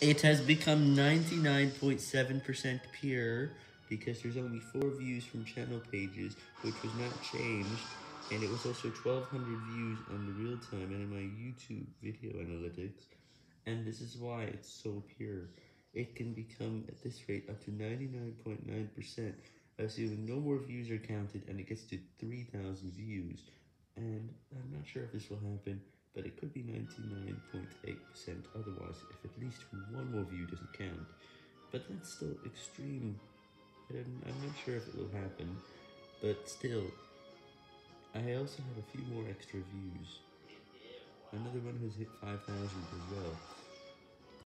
It has become 99.7% pure because there's only 4 views from channel pages, which was not changed, and it was also 1200 views on the real time and in my YouTube video analytics, and this is why it's so pure. It can become, at this rate, up to 99.9%, percent assuming no more views are counted and it gets to 3000 views, and I'm not sure if this will happen, but it could be 99.8% otherwise if at least one more view doesn't count. But that's still extreme. I'm, I'm not sure if it will happen, but still, I also have a few more extra views. Another one has hit 5,000 as well.